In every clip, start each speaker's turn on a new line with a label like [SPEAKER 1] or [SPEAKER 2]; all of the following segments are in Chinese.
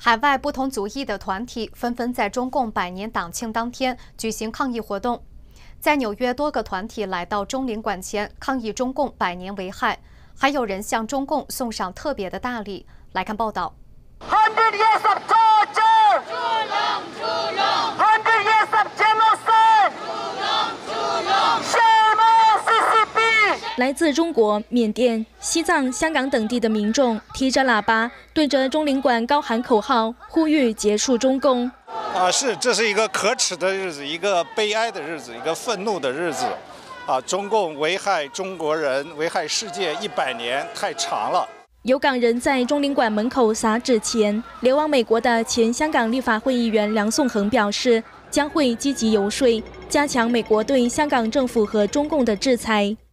[SPEAKER 1] 海外不同族裔的团体纷纷在中共百年党庆当天举行抗议活动。在纽约，多个团体来到中领馆前抗议中共百年危害，还有人向中共送上特别的大礼。来看报道。
[SPEAKER 2] 来自中国、缅甸、西藏、香港等地的民众提着喇叭，对着中领馆高喊口号，呼吁结束中共。
[SPEAKER 3] 啊，是，这是一个可耻的日子，一个悲哀的日子，一个愤怒的日子。啊，中共危害中国人、危害世界一百年，太长了。
[SPEAKER 2] 有港人在中领馆门口撒纸钱。流亡美国的前香港立法会议员梁颂恒表示，将会积极游说，加强美国对香港政府和中共的制裁。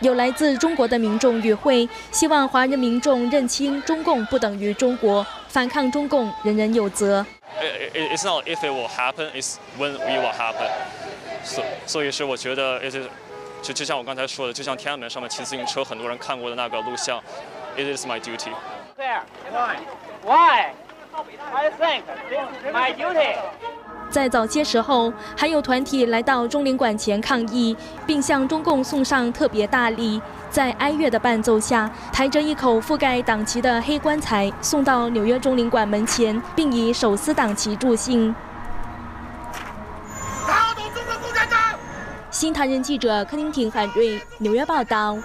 [SPEAKER 2] 有来自中国的民众与会，希望华人民众认清中共不等于中国，反抗中共人人有责。
[SPEAKER 4] It's not if it will happen, it's when we will happen. 所所以是我觉得，就就像我刚才说的，就像天安门上面骑自行车，很多人看过的那个录像，It is my duty.
[SPEAKER 5] Why? Why? I think my duty.
[SPEAKER 2] 在早些时候，还有团体来到中领馆前抗议，并向中共送上特别大礼。在哀乐的伴奏下，抬着一口覆盖党旗的黑棺材送到纽约中领馆门前，并以手撕党旗助兴。
[SPEAKER 6] 打倒中国共产党！
[SPEAKER 2] 新唐人记者柯宁婷、韩瑞纽约报道。